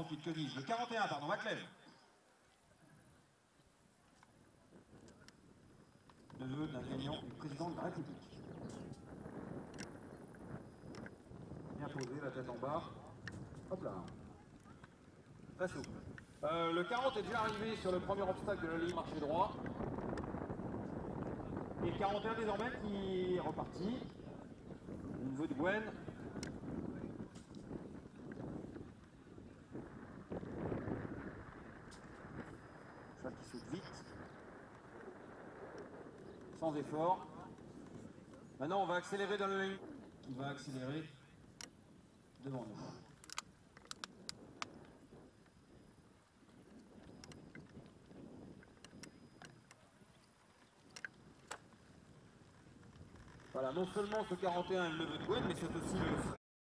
Le 41, pardon, Maclève. Neveu d'un gagnant du président de la République. Bien posé, la tête en bas. Hop là. Très souple. Euh, le 40 est déjà arrivé sur le premier obstacle de la ligne marché droit. Et le 41 désormais qui est reparti. Au niveau de Gwen. Vite. Sans effort. Maintenant on va accélérer dans le ligne. Qui va accélérer devant nous. Voilà, non seulement ce 41 est le neveu de Gwen, mais c'est aussi le